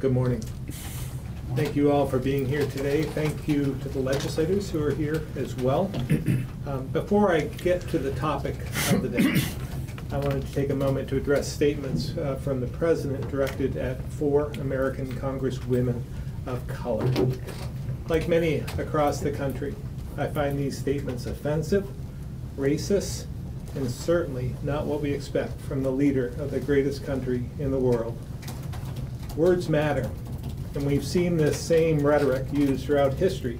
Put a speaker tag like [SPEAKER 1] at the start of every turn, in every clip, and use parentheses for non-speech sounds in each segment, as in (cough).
[SPEAKER 1] good morning. Thank you all for being here today. Thank you to the legislators who are here as well. Um, Before I get to the topic of the day, I wanted to take a moment to address statements uh, from the president directed at four American congresswomen of color. Like many across the country, I find these statements offensive, racist, and certainly not what we expect from the leader of the greatest country in the world. Words matter, and we've seen this same rhetoric used throughout history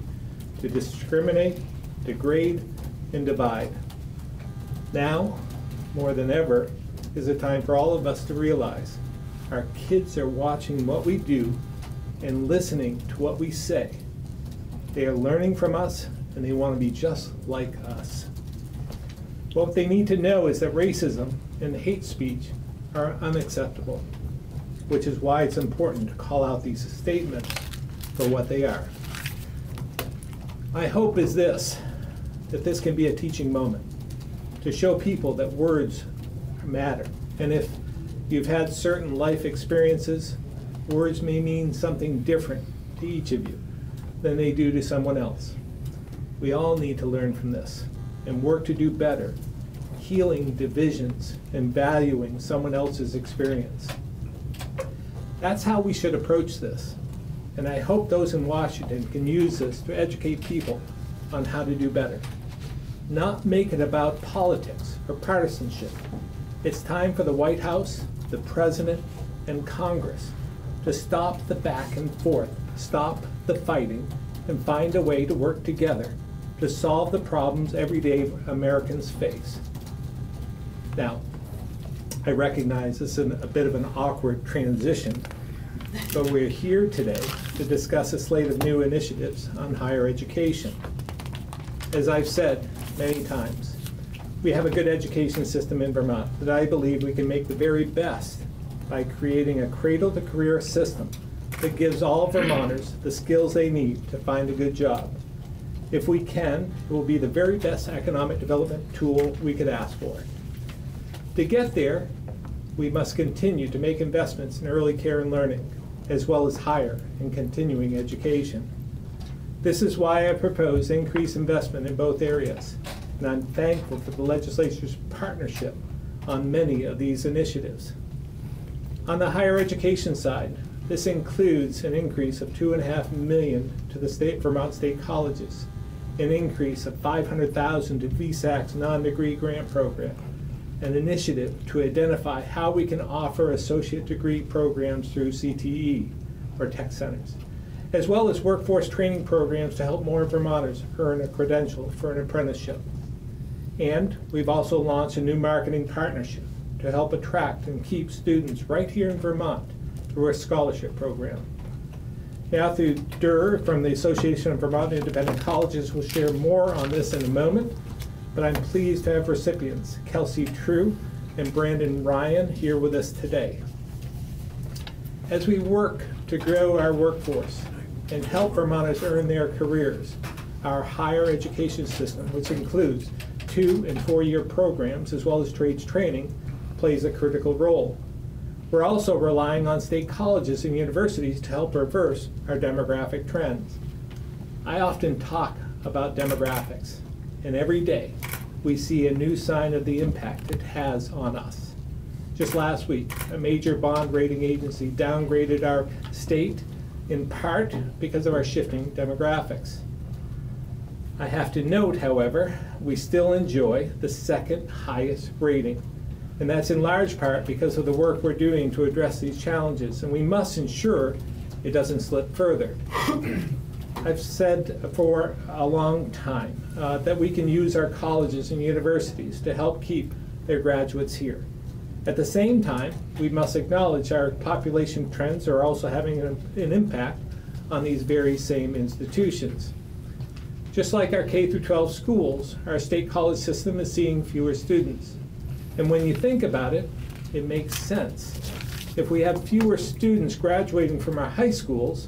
[SPEAKER 1] to discriminate, degrade, and divide. Now, more than ever, is a time for all of us to realize our kids are watching what we do and listening to what we say. They are learning from us, and they want to be just like us. What they need to know is that racism and hate speech are unacceptable, which is why it's important to call out these statements for what they are. My hope is this, that this can be a teaching moment, to show people that words matter. And if you've had certain life experiences, words may mean something different to each of you than they do to someone else. We all need to learn from this and work to do better, healing divisions and valuing someone else's experience. That's how we should approach this. And I hope those in Washington can use this to educate people on how to do better. Not make it about politics or partisanship. It's time for the White House, the President, and Congress to stop the back and forth, stop the fighting, and find a way to work together to solve the problems everyday Americans face. Now, I recognize this is a bit of an awkward transition, but we're here today to discuss a slate of new initiatives on higher education. As I've said many times, we have a good education system in Vermont that I believe we can make the very best by creating a cradle-to-career system that gives all Vermonters the skills they need to find a good job. If we can, it will be the very best economic development tool we could ask for. To get there, we must continue to make investments in early care and learning, as well as higher and continuing education. This is why I propose increased investment in both areas, and I'm thankful for the legislature's partnership on many of these initiatives. On the higher education side, this includes an increase of two and a half million to the state Vermont State Colleges, an increase of 500,000 to VSAC's non-degree grant program, an initiative to identify how we can offer associate degree programs through CTE, or tech centers, as well as workforce training programs to help more Vermonters earn a credential for an apprenticeship. And we've also launched a new marketing partnership to help attract and keep students right here in Vermont through a scholarship program. Matthew Derr from the Association of Vermont Independent Colleges will share more on this in a moment, but I'm pleased to have recipients Kelsey True and Brandon Ryan here with us today. As we work to grow our workforce and help Vermonters earn their careers, our higher education system, which includes two and four-year programs as well as trades training, plays a critical role. We're also relying on state colleges and universities to help reverse our demographic trends. I often talk about demographics, and every day we see a new sign of the impact it has on us. Just last week, a major bond rating agency downgraded our state in part because of our shifting demographics. I have to note, however, we still enjoy the second highest rating and that's in large part because of the work we're doing to address these challenges, and we must ensure it doesn't slip further. I've said for a long time uh, that we can use our colleges and universities to help keep their graduates here. At the same time, we must acknowledge our population trends are also having an, an impact on these very same institutions. Just like our K through 12 schools, our state college system is seeing fewer students. And when you think about it, it makes sense. If we have fewer students graduating from our high schools,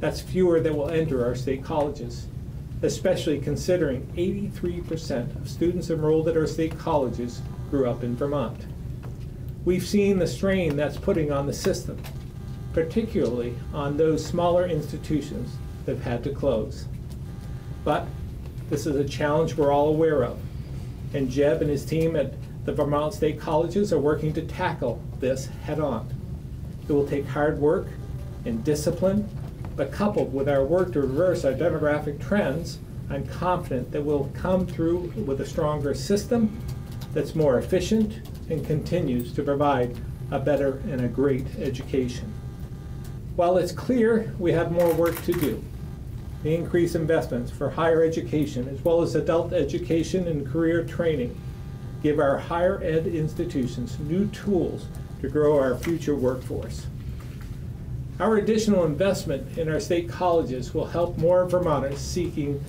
[SPEAKER 1] that's fewer that will enter our state colleges, especially considering 83% of students enrolled at our state colleges grew up in Vermont. We've seen the strain that's putting on the system. particularly on those smaller institutions that have had to close. But this is a challenge we're all aware of, and Jeb and his team at the Vermont State Colleges are working to tackle this head-on. It will take hard work and discipline, but coupled with our work to reverse our demographic trends, I'm confident that we'll come through with a stronger system that's more efficient and continues to provide a better and a great education. While it's clear we have more work to do, the increased investments for higher education as well as adult education and career training give our higher ed institutions new tools to grow our future workforce. Our additional investment in our state colleges will help more Vermonters seeking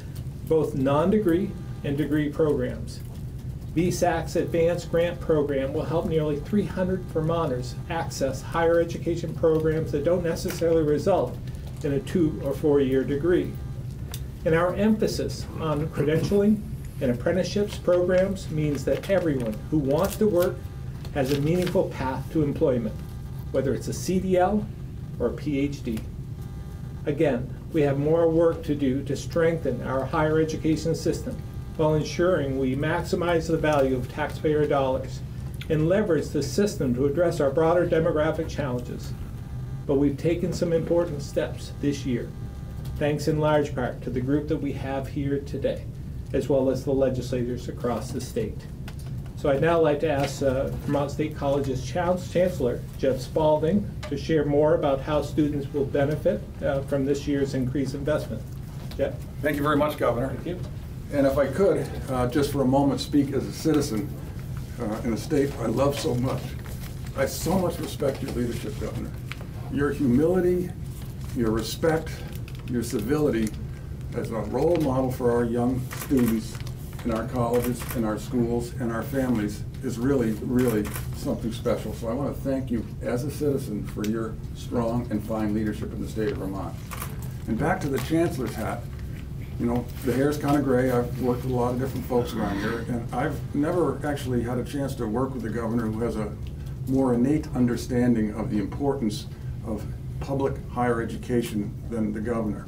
[SPEAKER 1] both non-degree and degree programs. VSAC's Advanced Grant Program will help nearly 300 Vermonters access higher education programs that don't necessarily result in a two or four year degree. And our emphasis on credentialing and apprenticeships programs means that everyone who wants to work has a meaningful path to employment, whether it's a CDL or PhD. Again, we have more work to do to strengthen our higher education system while ensuring we maximize the value of taxpayer dollars and leverage the system to address our broader demographic challenges. But we've taken some important steps this year, thanks in large part to the group that we have here today, as well as the legislators across the state. So I'd now like to ask uh, Vermont State College's Chancellor, Jeb Spaulding, to share more about how students will benefit uh, from this year's increased investment. Jeb?
[SPEAKER 2] Thank you very much, Governor.
[SPEAKER 1] Thank you.
[SPEAKER 2] And if I could, uh, just for a moment, speak as a citizen uh, in a state I love so much. I so much respect your leadership, Governor. Your humility, your respect, your civility as a role model for our young students in our colleges, in our schools, and our families is really, really something special. So I want to thank you as a citizen for your strong and fine leadership in the state of Vermont. And back to the chancellor's hat, you know, the hair's kind of gray. I've worked with a lot of different folks around here, and I've never actually had a chance to work with a governor who has a more innate understanding of the importance of public higher education than the governor.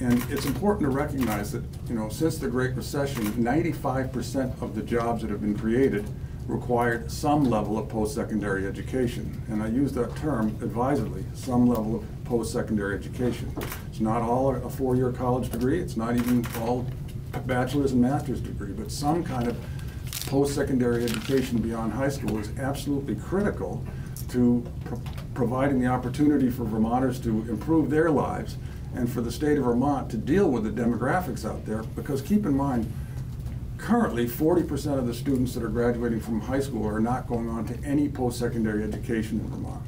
[SPEAKER 2] And it's important to recognize that, you know, since the Great Recession, 95% of the jobs that have been created required some level of post-secondary education. And I use that term advisedly, some level of post-secondary education. It's not all a four-year college degree, it's not even all bachelor's and master's degree, but some kind of post-secondary education beyond high school is absolutely critical to pro providing the opportunity for Vermonters to improve their lives and for the state of Vermont to deal with the demographics out there, because keep in mind, currently 40% of the students that are graduating from high school are not going on to any post-secondary education in Vermont.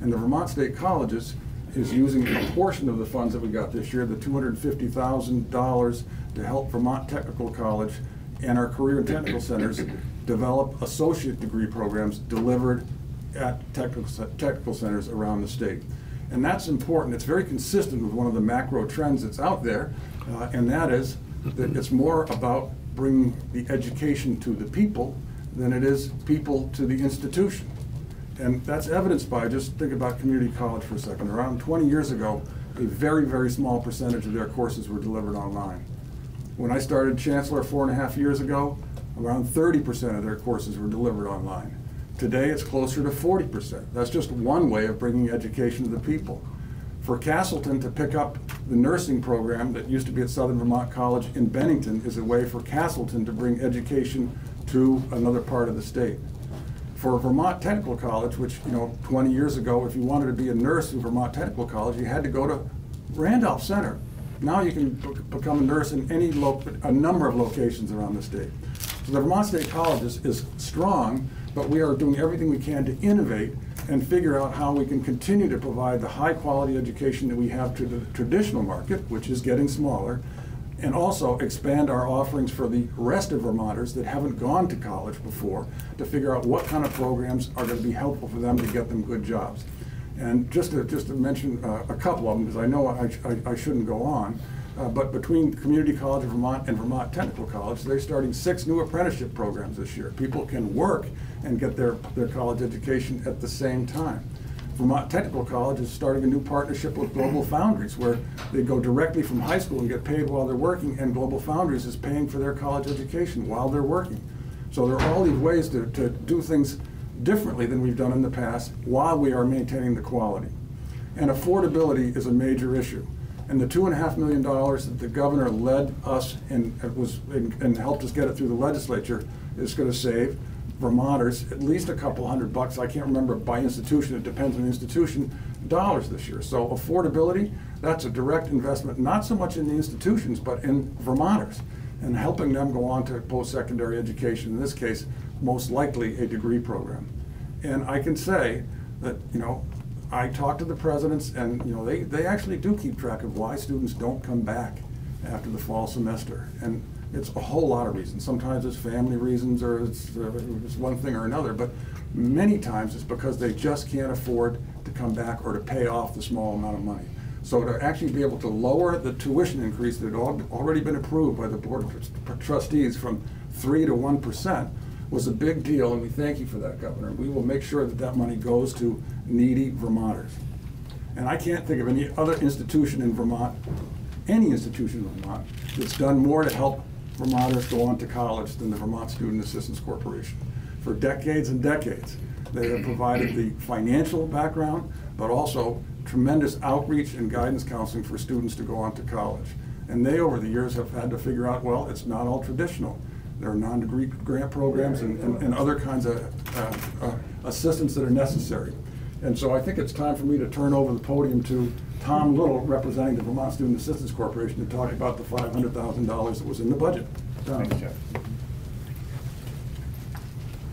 [SPEAKER 2] And the Vermont State Colleges is using a portion of the funds that we got this year, the $250,000 to help Vermont Technical College and our career and technical centers develop associate degree programs delivered at technical, technical centers around the state. And that's important. It's very consistent with one of the macro trends that's out there, uh, and that is that it's more about bringing the education to the people than it is people to the institution. And that's evidenced by, just think about community college for a second. Around 20 years ago, a very, very small percentage of their courses were delivered online. When I started Chancellor four and a half years ago, around 30% of their courses were delivered online. Today, it's closer to 40%. That's just one way of bringing education to the people. For Castleton to pick up the nursing program that used to be at Southern Vermont College in Bennington is a way for Castleton to bring education to another part of the state. For Vermont Technical College, which, you know, 20 years ago, if you wanted to be a nurse in Vermont Technical College, you had to go to Randolph Center. Now you can become a nurse in any a number of locations around the state. So the Vermont State College is, is strong, but we are doing everything we can to innovate and figure out how we can continue to provide the high quality education that we have to the traditional market, which is getting smaller, and also expand our offerings for the rest of Vermonters that haven't gone to college before to figure out what kind of programs are going to be helpful for them to get them good jobs. And just to, just to mention uh, a couple of them, because I know I, I, I shouldn't go on, uh, but between Community College of Vermont and Vermont Technical College, they're starting six new apprenticeship programs this year. People can work and get their, their college education at the same time. Vermont Technical College is starting a new partnership with Global Foundries, where they go directly from high school and get paid while they're working, and Global Foundries is paying for their college education while they're working. So there are all these ways to, to do things differently than we've done in the past while we are maintaining the quality. And affordability is a major issue. And the two and a half million dollars that the governor led us and uh, was and, and helped us get it through the legislature is going to save Vermonters at least a couple hundred bucks. I can't remember by institution. It depends on the institution. Dollars this year. So affordability. That's a direct investment, not so much in the institutions, but in Vermonters and helping them go on to post-secondary education. In this case, most likely a degree program. And I can say that you know I talked to the presidents, and you know they, they actually do keep track of why students don't come back after the fall semester, and it's a whole lot of reasons. Sometimes it's family reasons, or it's, uh, it's one thing or another, but many times it's because they just can't afford to come back or to pay off the small amount of money. So to actually be able to lower the tuition increase that had al- already been approved by the board of trustees from three to one percent was a big deal, and we thank you for that, Governor. We will make sure that that money goes to needy Vermonters. And I can't think of any other institution in Vermont, any institution in Vermont, that's done more to help Vermonters go on to college than the Vermont Student Assistance Corporation. For decades and decades, they have provided the financial background, but also tremendous outreach and guidance counseling for students to go on to college. And they, over the years, have had to figure out, well, it's not all traditional. There are non-degree grant programs and, and, and other kinds of uh, uh, assistance that are necessary. And so I think it's time for me to turn over the podium to Tom Little, representing the Vermont Student Assistance Corporation, to talk about the $500,000 that was in the budget. Tom.
[SPEAKER 3] Thanks, Jeb.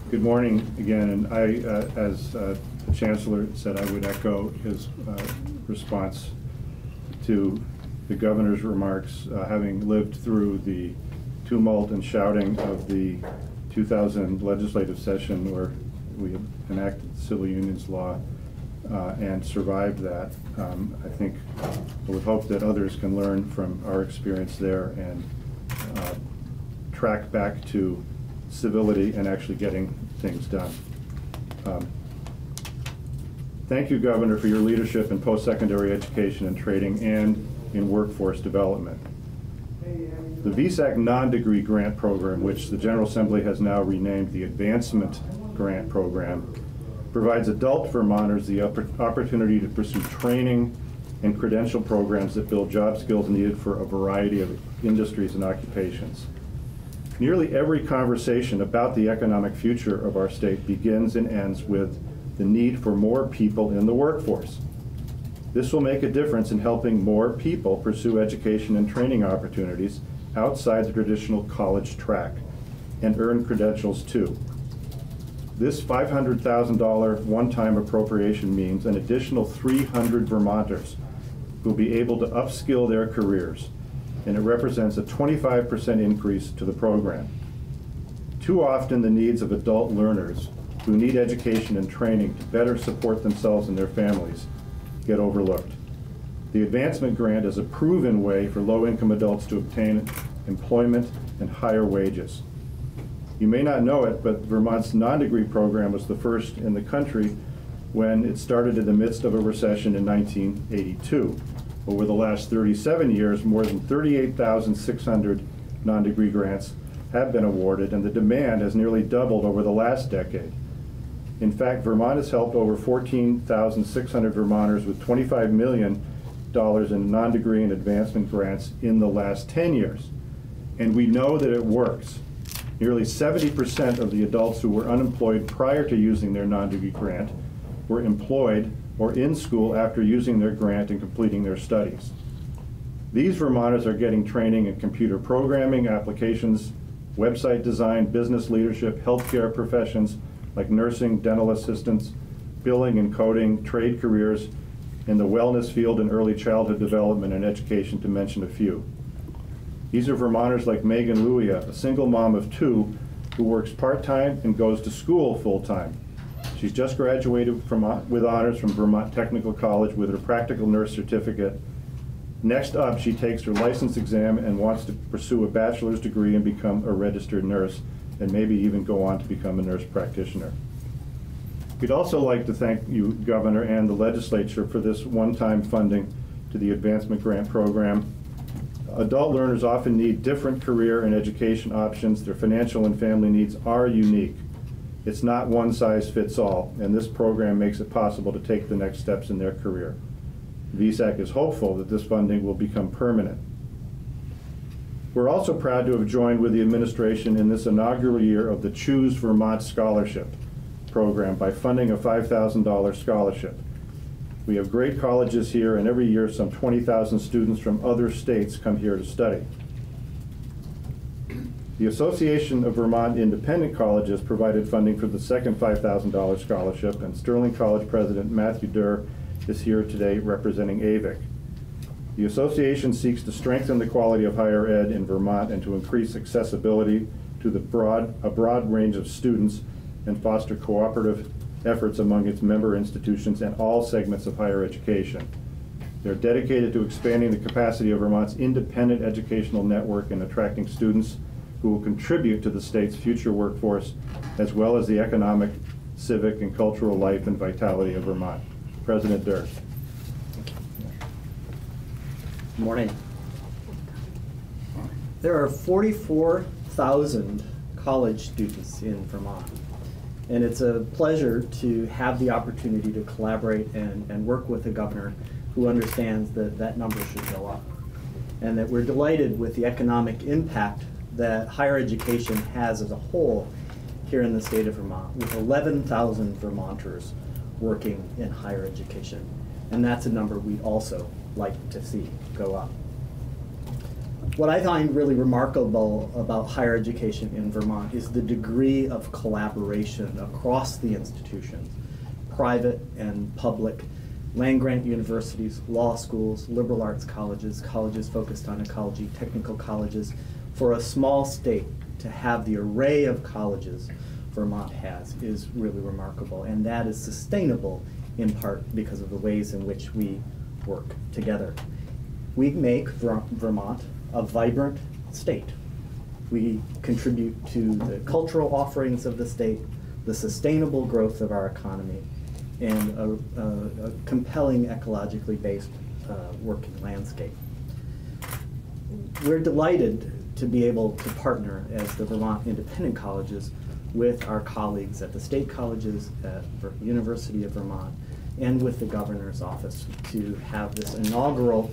[SPEAKER 3] Good morning again, and I, uh, as uh, the Chancellor said, I would echo his uh, response to the governor's remarks, uh, having lived through the tumult and shouting of the 2000 legislative session where we enacted civil unions law uh, and survived that. Um, I think I would hope that others can learn from our experience there and uh, track back to civility and actually getting things done. Um, Thank you, Governor, for your leadership in post-secondary education and training and in workforce development. The VSAC non-degree grant program, which the General Assembly has now renamed the Advancement Grant Program, provides adult Vermonters the oppor- opportunity to pursue training and credential programs that build job skills needed for a variety of industries and occupations. Nearly every conversation about the economic future of our state begins and ends with the need for more people in the workforce. This will make a difference in helping more people pursue education and training opportunities outside the traditional college track and earn credentials too. This $500,000 one-time appropriation means an additional 300 Vermonters will be able to upskill their careers, and it represents a 25% increase to the program. Too often, the needs of adult learners who need education and training to better support themselves and their families get overlooked. The advancement grant is a proven way for low-income adults to obtain employment and higher wages. You may not know it, but Vermont's non-degree program was the first in the country when it started in the midst of a recession in 1982. Over the last 37 years, more than 38,600 non-degree grants have been awarded, and the demand has nearly doubled over the last decade. In fact, Vermont has helped over 14,600 Vermonters with $25 million in non-degree and advancement grants in the last 10 years. And we know that it works. Nearly 70% of the adults who were unemployed prior to using their non-degree grant were employed or in school after using their grant and completing their studies. These Vermonters are getting training in computer programming, applications, website design, business leadership, healthcare professions like nursing, dental assistants, billing and coding, trade careers, in the wellness field and early childhood development and education, to mention a few. These are Vermonters like Megan Luia, a single mom of two who works part-time and goes to school full-time. She's just graduated from, uh, with honors from Vermont Technical College with her practical nurse certificate. Next up, she takes her license exam and wants to pursue a bachelor's degree and become a registered nurse, and maybe even go on to become a nurse practitioner. We'd also like to thank you, Governor, and the legislature for this one-time funding to the Advancement Grant Program. Adult learners often need different career and education options. Their financial and family needs are unique. It's not one size fits all, and this program makes it possible to take the next steps in their career. VSAC is hopeful that this funding will become permanent. We're also proud to have joined with the administration in this inaugural year of the Choose Vermont Scholarship Program by funding a $5,000 scholarship. We have great colleges here, and every year some 20,000 students from other states come here to study. The Association of Vermont Independent Colleges provided funding for the second $5,000 scholarship, and Sterling College President Matthew Derr is here today representing AVIC. The association seeks to strengthen the quality of higher ed in Vermont and to increase accessibility to the broad, a broad range of students and foster cooperative efforts among its member institutions and all segments of higher education. They're dedicated to expanding the capacity of Vermont's independent educational network and attracting students who will contribute to the state's future workforce, as well as the economic, civic, and cultural life and vitality of Vermont. President Derr.
[SPEAKER 4] Good Morning. There are 44,000 college students in Vermont. And it's a pleasure to have the opportunity to collaborate and, and work with a governor who understands that that number should go up. And that we're delighted with the economic impact that higher education has as a whole here in the state of Vermont, with 11,000 Vermonters working in higher education. And that's a number we'd also like to see go up. What I find really remarkable about higher education in Vermont is the degree of collaboration across the institutions, private and public, land-grant universities, law schools, liberal arts colleges, colleges focused on ecology, technical colleges. For a small state to have the array of colleges Vermont has is really remarkable, and that is sustainable in part because of the ways in which we work together. We make Ver Vermont a vibrant state. We contribute to the cultural offerings of the state, the sustainable growth of our economy, and a, a, a compelling ecologically based uh, working landscape. We're delighted to be able to partner as the Vermont Independent Colleges with our colleagues at the state colleges, at the University of Vermont, and with the governor's office to have this inaugural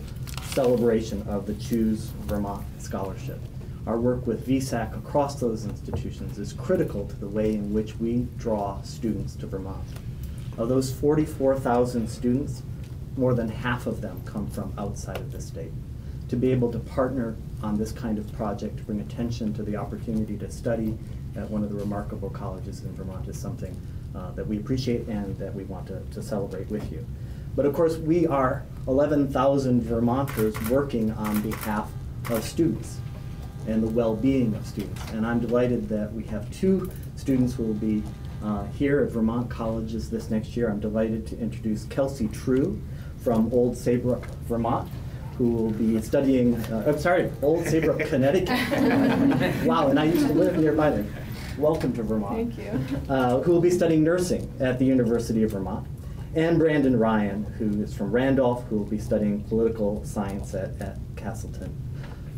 [SPEAKER 4] celebration of the Choose Vermont Scholarship. Our work with VSAC across those institutions is critical to the way in which we draw students to Vermont. Of those 44,000 students, more than half of them come from outside of the state. To be able to partner on this kind of project, to bring attention to the opportunity to study at one of the remarkable colleges in Vermont is something uh, that we appreciate and that we want to, to celebrate with you. But of course, we are 11,000 Vermonters working on behalf of students and the well-being of students. And I'm delighted that we have two students who will be uh, here at Vermont colleges this next year. I'm delighted to introduce Kelsey True from Old Saybrook, Vermont, who will be studying, uh, I'm sorry, Old Saybrook, (laughs) Connecticut. wow, and I used to live nearby there. Welcome to Vermont.
[SPEAKER 5] Thank you.
[SPEAKER 4] Uh, who will be studying nursing at the University of Vermont. And Brandon Ryan, who is from Randolph, who will be studying political science at, at Castleton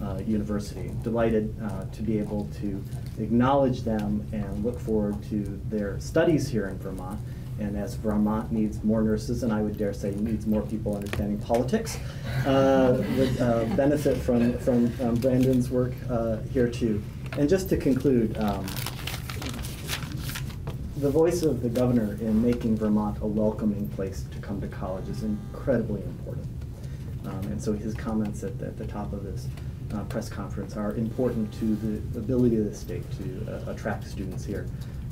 [SPEAKER 4] uh, University. Delighted uh, to be able to acknowledge them and look forward to their studies here in Vermont. And as Vermont needs more nurses, and I would dare say needs more people understanding politics, uh, would uh, benefit from, from um, Brandon's work uh, here too. And just to conclude, um, the voice of the governor in making Vermont a welcoming place to come to college is incredibly important. Um, and so his comments at, at the top of this uh, press conference are important to the ability of the state to uh, attract students here.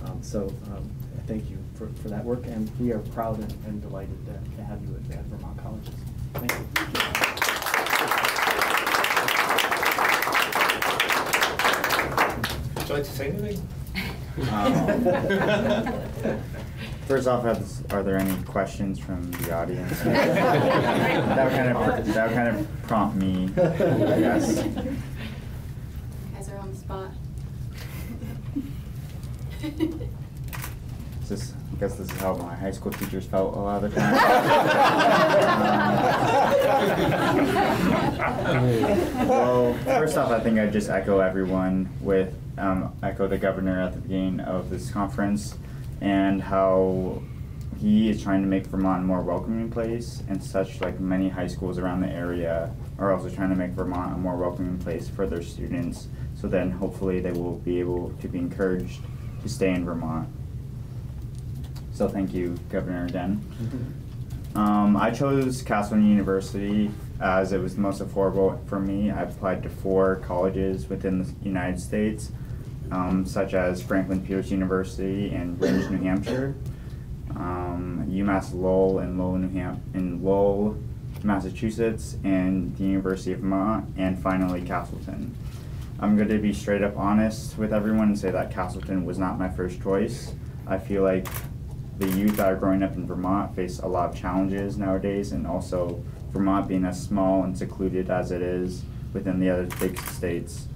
[SPEAKER 4] Um, so um, thank you for, for that work, and we are proud and, and delighted to, to have you at, at Vermont colleges. Thank you.
[SPEAKER 1] Would you like to say anything?
[SPEAKER 6] Um, (laughs) First off, has- are there any questions from the audience? (laughs) That would kind of, that would kind of prompt me, I guess.
[SPEAKER 5] Guys are on the spot.
[SPEAKER 6] This, I guess this is how my high school teachers felt a lot of the time. (laughs) well, first off, I think I'd just echo everyone with um, echo the governor at the beginning of this conference and how he is trying to make Vermont a more welcoming place and such like many high schools around the area are also trying to make Vermont a more welcoming place for their students so then hopefully they will be able to be encouraged to stay in Vermont. So thank you, Governor again. Um, I chose Castleton University as it was the most affordable for me. I applied to four colleges within the United States, um, such as Franklin Pierce University in Rindge, New Hampshire, um, UMass Lowell in Lowell, New Ham- in Lowell, Massachusetts, and the University of Vermont, and finally Castleton. I'm going to be straight up honest with everyone and say that Castleton was not my first choice. I feel like the youth that are growing up in Vermont face a lot of challenges nowadays, and also Vermont being as small and secluded as it is within the other big states,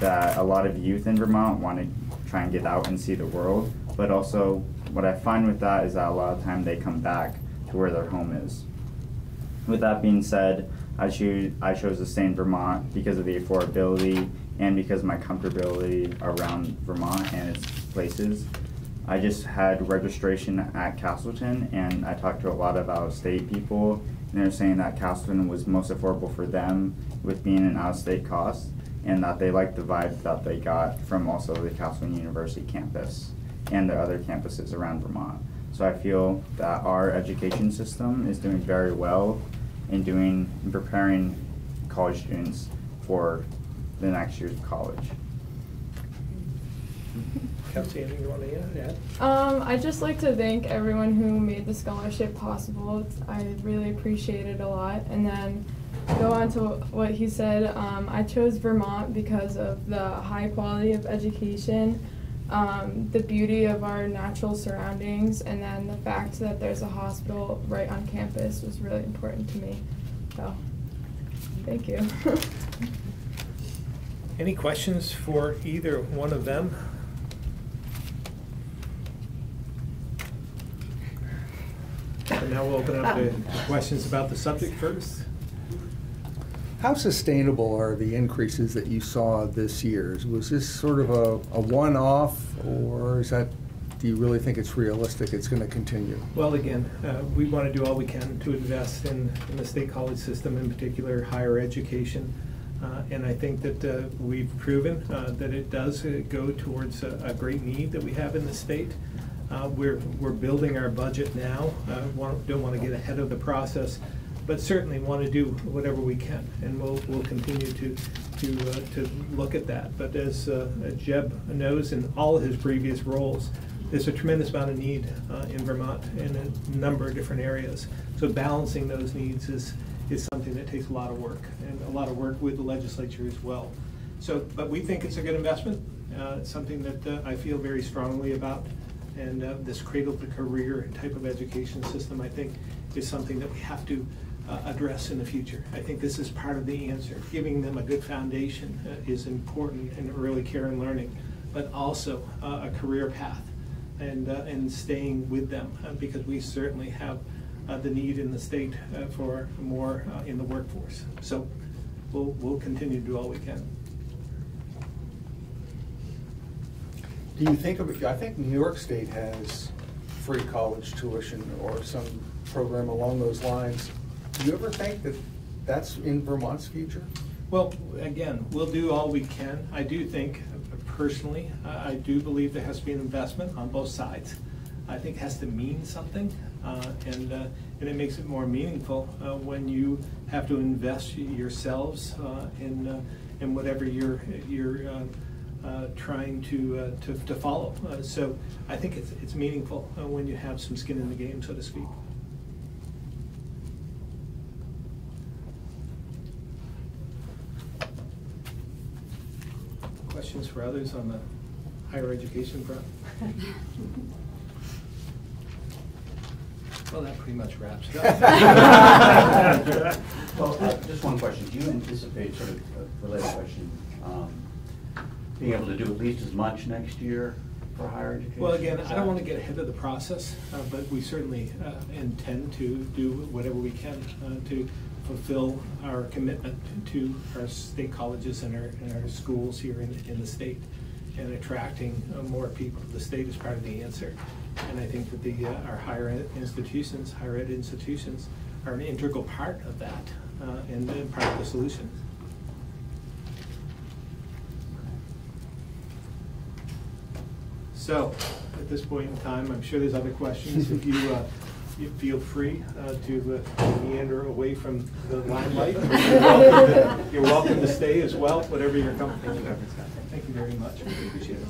[SPEAKER 6] that a lot of youth in Vermont want to try and get out and see the world. But also, what I find with that is that a lot of time they come back to where their home is. With that being said, I choose I chose to stay in Vermont because of the affordability and because my comfortability around Vermont and its places. I just had registration at Castleton and I talked to a lot of out of state people and they're saying that Castleton was most affordable for them with being an out of state cost and that they liked the vibe that they got from also the Castleton University campus and the other campuses around Vermont. So I feel that our education system is doing very well in doing in preparing college students for the next years college. (laughs)
[SPEAKER 1] Kelsey, anything you want to add?
[SPEAKER 5] Um, I'd just like to thank everyone who made the scholarship possible. I really appreciate it a lot. And then go on to what he said. Um, I chose Vermont because of the high quality of education, um, the beauty of our natural surroundings, and then the fact that there's a hospital right on campus was really important to me. So, thank you. (laughs)
[SPEAKER 1] Any questions for either one of them? Now we'll open up to questions about the subject first.
[SPEAKER 7] How sustainable are the increases that you saw this year? Was this sort of a, a one-off, or is that, do you really think it's realistic it's gonna continue?
[SPEAKER 1] Well, again, uh, we want to do all we can to invest in, in the state college system, in particular, higher education. Uh, And I think that uh, we've proven uh, that it does uh, go towards a, a great need that we have in the state. Uh, We're, we're building our budget now, uh, want- don't want to get ahead of the process, but certainly want to do whatever we can. And we'll, we'll continue to, to, uh, to look at that. But as uh, Jeb knows in all his previous roles, there's a tremendous amount of need uh, in Vermont in a number of different areas. So balancing those needs is, is something that takes a lot of work, and a lot of work with the legislature as well. So, but we think it's a good investment, uh, it's something that I feel very strongly about. And uh, this cradle to career and type of education system, I think, is something that we have to uh, address in the future. I think this is part of the answer. Giving them a good foundation uh, is important in early care and learning, but also uh, a career path and, uh, and staying with them, uh, because we certainly have uh, the need in the state for more in the workforce. So we'll, we'll continue to do all we can.
[SPEAKER 7] Do you think of, I think New York State has free college tuition or some program along those lines. Do you ever think that that's in Vermont's future?
[SPEAKER 1] Well, again, we'll do all we can. I do think, uh, personally, I do believe there has to be an investment on both sides. I think it has to mean something, uh, and, uh, and it makes it more meaningful uh, when you have to invest yourselves uh, in, uh, in whatever you're, you're uh, trying to, uh, to, to follow. Uh, So I think it's, it's meaningful uh, when you have some skin in the game, so to speak. Questions for others on the higher education front? Well, that pretty much wraps it up. (laughs) (laughs)
[SPEAKER 8] Well, uh, just one question. Do you anticipate, sort of a related question, um, being able to do at least as much next year for higher education?
[SPEAKER 1] Well, again, I don't want to get ahead of the process, uh, but we certainly uh, intend to do whatever we can uh, to fulfill our commitment to our state colleges and our, and our schools here in, in the state and attracting uh, more people to the state is part of the answer. And I think that the, uh, our higher ed institutions, higher ed institutions are an integral part of that uh, and and part of the solution. So, at this point in time, I'm sure there's other questions. If you, uh, you feel free uh, to uh, meander away from the limelight. You're welcome to- You're welcome to stay as well, whatever you're comfortable with. Thank you very much. We Appreciate it.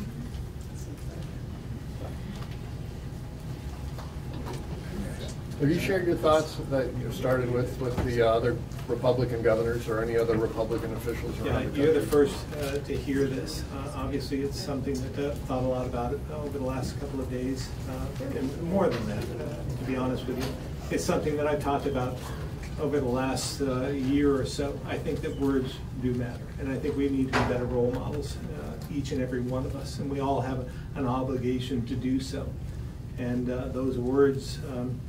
[SPEAKER 9] Have you shared your thoughts that you started with, with the other Republican governors or any other Republican officials
[SPEAKER 1] Yeah,
[SPEAKER 9] around the
[SPEAKER 1] you're the first uh, to hear this. Uh, Obviously, it's something that uh, thought a lot about it over the last couple of days, uh, and more than that, uh, to be honest with you. It's something that I've talked about over the last uh, year or so. I think that words do matter, and I think we need to be better role models, uh, each and every one of us, and we all have an obligation to do so. And uh, those words um,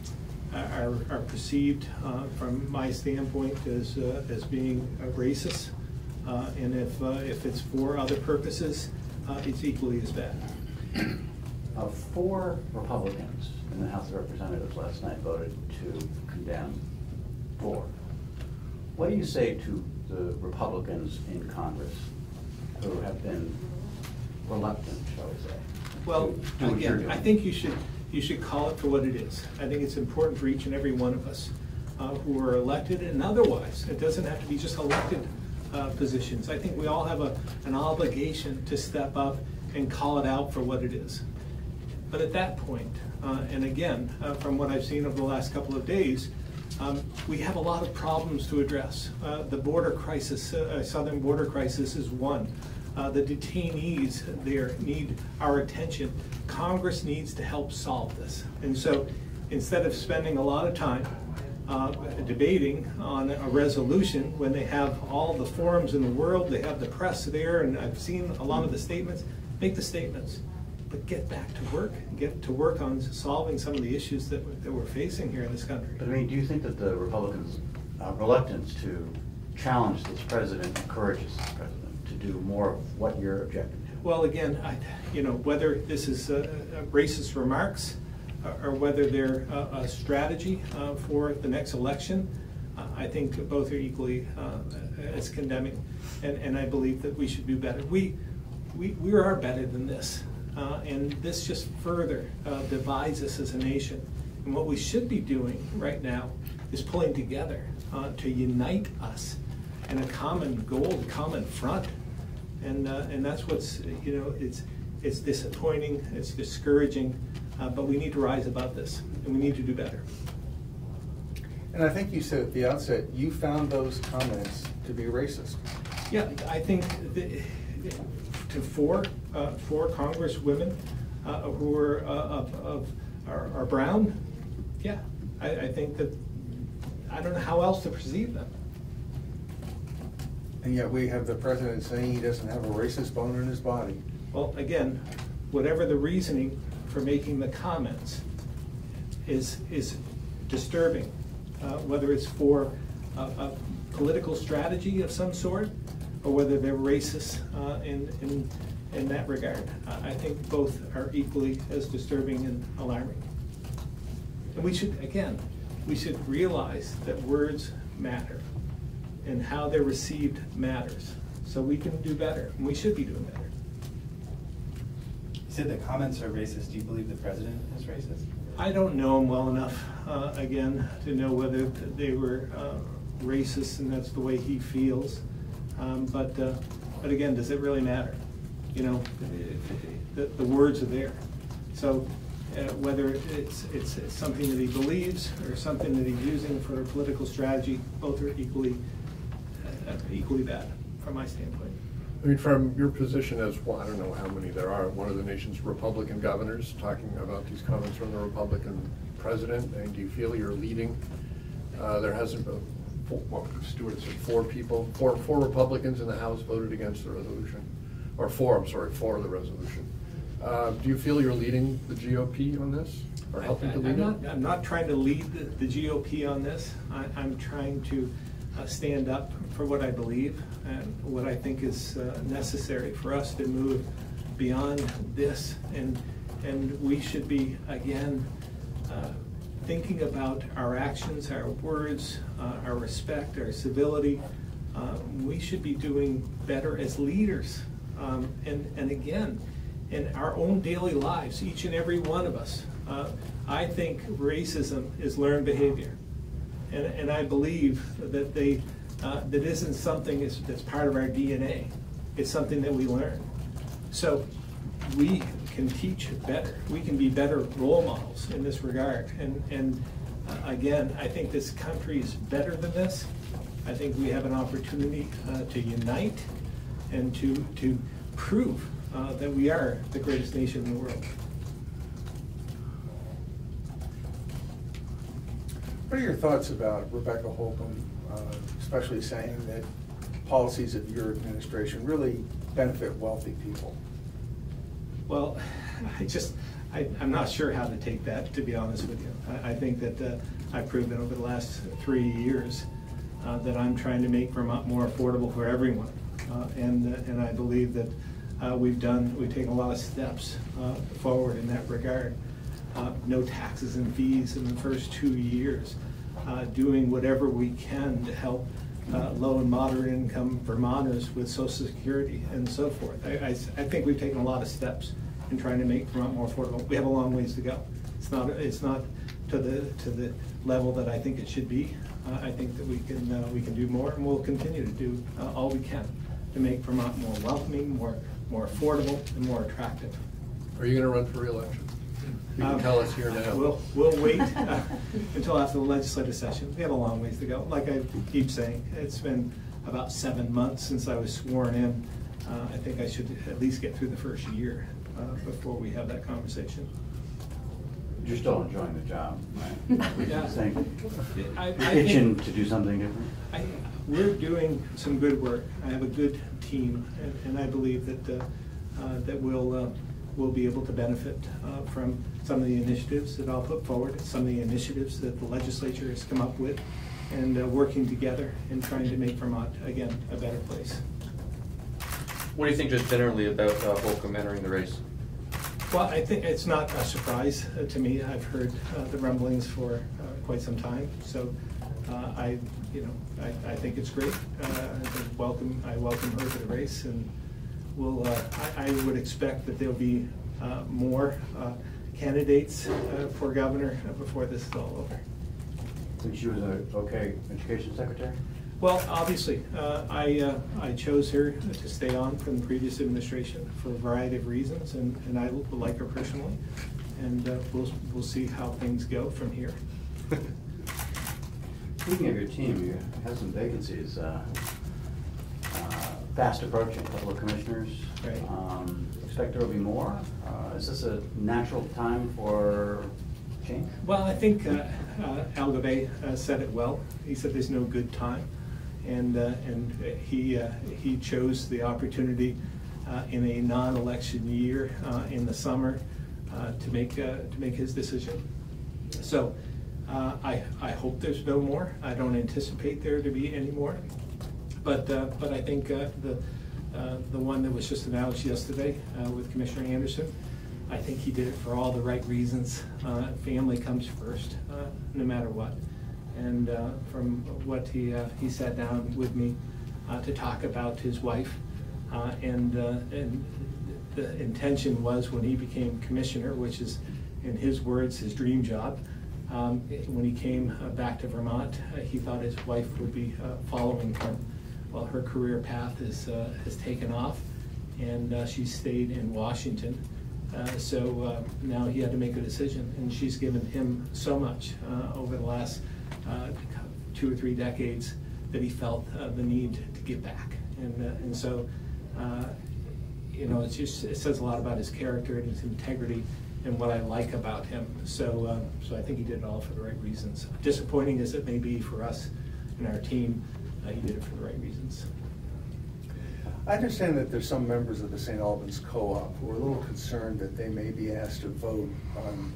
[SPEAKER 1] are are perceived, uh, from my standpoint, as, uh, as being racist. Uh, And if, uh, if it's for other purposes, uh, it's equally as bad.
[SPEAKER 8] Uh, Four Republicans in the House of Representatives last night voted to condemn four. What do you say to the Republicans in Congress who have been reluctant, shall we say?
[SPEAKER 1] Well,
[SPEAKER 8] to do what you're
[SPEAKER 1] again, I think you should, you should call it for what it is. I think it's important for each and every one of us uh, who are elected and otherwise. It doesn't have to be just elected uh, positions. I think we all have a, an obligation to step up and call it out for what it is. But at that point, uh, and again, uh, from what I've seen over the last couple of days, um, we have a lot of problems to address. Uh, The border crisis, uh, southern border crisis is one. Uh, The detainees there need our attention. Congress needs to help solve this. And so, instead of spending a lot of time uh, debating on a resolution when they have all the forums in the world, they have the press there, and I've seen a lot of the statements, make the statements but get back to work, get to work on solving some of the issues that, that we're facing here in this country.
[SPEAKER 8] But I mean, do you think that the Republicans' uh, reluctance to challenge this president encourages this president do more of what you're objecting to?
[SPEAKER 1] Well, again, I, you know, whether this is racist remarks uh, or whether they're a, strategy uh, for the next election, uh, I think both are equally uh, as condemning, and, and I believe that we should do better. We, we, we are better than this, and this just further divides us as a nation. And what we should be doing right now is pulling together to unite us in a common goal, common front. And, uh, and that's what's, you know, it's, it's disappointing, it's discouraging, uh, but we need to rise above this, and we need to do better.
[SPEAKER 7] And I think you said at the outset, you found those comments to be racist.
[SPEAKER 1] Yeah, I think the- to four, uh, four congresswomen uh, who are, uh, of, of, are are brown, yeah, I, I think that, I don't know how else to perceive them.
[SPEAKER 7] And yet we have the president saying he doesn't have a racist bone in his body.
[SPEAKER 1] Well, again, whatever the reasoning for making the comments is, is disturbing, uh, whether it's for a, a political strategy of some sort, or whether they're racist uh, in, in, in that regard. I I think both are equally as disturbing and alarming. And we should, again, we should realize that words matter, and how they're received matters. So we can do better, and we should be doing better.
[SPEAKER 10] You said the comments are racist. Do you believe the president is racist?
[SPEAKER 1] I don't know him well enough, uh, again, to know whether they were uh, racist and that's the way he feels. Um, But, uh, but again, does it really matter? You know, the, the words are there. So uh, whether it's, it's it's something that he believes or something that he's using for a political strategy, both are equally, equally bad from my standpoint.
[SPEAKER 9] I mean, from your position as, well, I don't know how many there are, one of the nation's Republican governors, talking about these comments from the Republican president, and do you feel you're leading? Uh, There hasn't been, four- what Stuart said, four people, four, four Republicans in the House voted against the resolution, or four, I'm sorry, four of the resolution. Uh, Do you feel you're leading the GOP on this, or helping to
[SPEAKER 1] I-
[SPEAKER 9] lead
[SPEAKER 1] I'm not,
[SPEAKER 9] it?
[SPEAKER 1] I'm not trying to lead the, the GOP on this. I, I'm trying to uh, stand up for what I believe and what I think is uh, necessary for us to move beyond this. And, and we should be, again, uh, thinking about our actions, our words, uh, our respect, our civility. Uh, We should be doing better as leaders. Um, And, and again, in our own daily lives, each and every one of us. Uh, I think racism is learned behavior. And, and I believe that they, uh, that isn't something that's, that's part of our DNA. It's something that we learn. So we can teach better. We can be better role models in this regard. And, and uh, again, I think this country is better than this. I think we have an opportunity uh, to unite and to, to prove uh, that we are the greatest nation in the world.
[SPEAKER 7] What are your thoughts about Rebecca Holcombe, uh, especially saying that policies of your administration really benefit wealthy people?
[SPEAKER 1] Well, (laughs) I just, I, I'm not sure how to take that, to be honest with you. I, I think that uh, I've proven over the last three years uh, that I'm trying to make Vermont more affordable for everyone. Uh, And, uh, and I believe that uh, we've done, we've taken a lot of steps forward in that regard. Uh, No taxes and fees in the first two years, uh, doing whatever we can to help uh, low and moderate income Vermonters with social security and so forth. I, I, I think we've taken a lot of steps in trying to make Vermont more affordable. We have a long ways to go. It's not, it's not to the, to the level that I think it should be. Uh, I think that we can, uh, we can do more and we'll continue to do uh, all we can to make Vermont more welcoming, more, more affordable and more attractive.
[SPEAKER 9] Are you going to run for reelection? You can
[SPEAKER 1] Um,
[SPEAKER 9] tell us here now.
[SPEAKER 1] We'll, we'll wait uh, until after the legislative session. We have a long ways to go. Like I keep saying, it's been about seven months since I was sworn in. Uh, I think I should at least get through the first year uh, before we have that conversation.
[SPEAKER 8] You're still enjoying the job, right? You're (laughs)
[SPEAKER 1] Yeah.
[SPEAKER 8] saying,
[SPEAKER 1] I- I
[SPEAKER 8] you're itching to do something different?
[SPEAKER 1] I, we're doing some good work. I have a good team, and, and I believe that, uh, uh, that we'll, we'll be able to benefit, uh, from some of the initiatives that I'll put forward, some of the initiatives that the legislature has come up with, and, uh, working together and trying to make Vermont, again, a better place.
[SPEAKER 11] What do you think just generally about uh, Holcombe entering the race?
[SPEAKER 1] Well, I think it's not a surprise uh, to me. I've heard uh, the rumblings for uh, quite some time, so uh, I, you know, I, I think it's great. Uh, I welcome, I welcome her to the race, and we'll, uh, I, I would expect that there'll be uh, more uh, candidates uh, for governor before this is all over.
[SPEAKER 8] Think she was a okay education secretary?
[SPEAKER 1] Well, obviously, uh, I, uh, I chose her to stay on from the previous administration for a variety of reasons, and, and I like her personally. And uh, we'll, we'll see how things go from here. (laughs)
[SPEAKER 8] Speaking of your team, you have some vacancies. Uh, uh, Fast approaching, a couple of commissioners. Um, Expect there will be more? Uh, Is this a natural time for change?
[SPEAKER 1] Well, I think uh, uh, Al Gobeille uh, said it well. He said there's no good time. And, uh, and he, uh, he chose the opportunity uh, in a non-election year uh, in the summer uh, to make, uh, to make his decision. So uh, I, I hope there's no more. I don't anticipate there to be any more. But, uh, but I think uh, the, uh, the one that was just announced yesterday with Commissioner Anderson, I think he did it for all the right reasons. Family comes first, no matter what. And from what he, he sat down with me to talk about his wife. And, and the intention was when he became commissioner, which is, in his words, his dream job, um, when he came uh, back to Vermont, uh, he thought his wife would be uh, following him. Well, her career path is, uh, has taken off, and uh, she stayed in Washington. Uh, So now he had to make a decision, and she's given him so much over the last two or three decades that he felt the need to give back. And, and so, you know, it's just, it says a lot about his character and his integrity and what I like about him. So, uh, so I think he did it all for the right reasons. Disappointing as it may be for us and our team, uh, he did it for the right reasons.
[SPEAKER 2] I understand that there's some members of the St. Albans Co-op who are a little concerned that they may be asked to vote on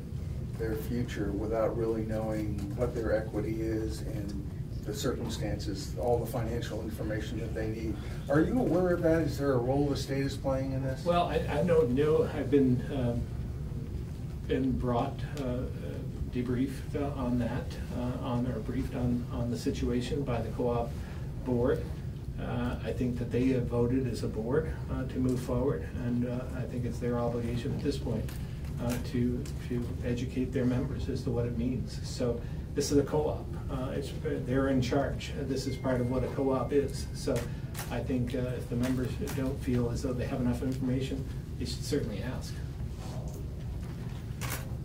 [SPEAKER 2] their future without really knowing what their equity is and the circumstances, all the financial information that they need. Are you aware of that? Is there a role the state is playing in this?
[SPEAKER 1] Well, I, I don't know, I've been, um, been brought, uh, uh, debriefed on that, uh, on, or briefed on, on the situation by the co-op board. Uh, I think that they have voted as a board uh, to move forward, and uh, I think it's their obligation at this point uh, to, to educate their members as to what it means. So this is a co-op, Uh, it's, they're in charge, this is part of what a co-op is. So I think uh, if the members don't feel as though they have enough information, they should certainly ask.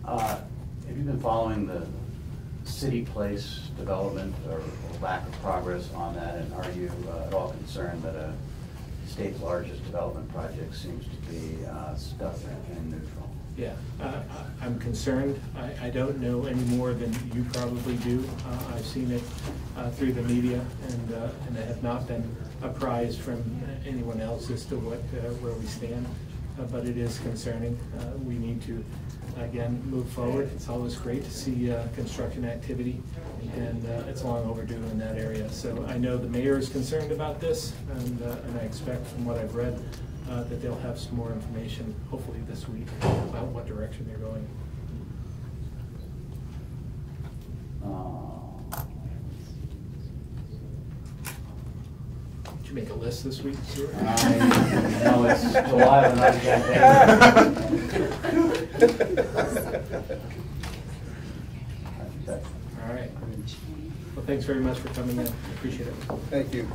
[SPEAKER 8] Have you been following the city place development or or lack of progress on that? And are you uh, at all concerned that a state's largest development project seems to be uh, stuck in neutral?
[SPEAKER 1] Yeah, uh, I'm concerned. I, I don't know any more than you probably do. Uh, I've seen it uh, through the media and, uh, and I have not been apprised from anyone else as to what, uh, where we stand. Uh, But it is concerning. Uh, We need to, again, move forward. It's always great to see uh, construction activity and it's long overdue in that area. So I know the mayor is concerned about this and, and I expect from what I've read that they'll have some more information, hopefully this week, about what direction they're going.
[SPEAKER 8] Uh,
[SPEAKER 1] Did you make a list this week, Stuart?
[SPEAKER 8] I know it's July, and I can't
[SPEAKER 1] All right. Well, thanks very much for coming in. Appreciate it.
[SPEAKER 2] Thank you.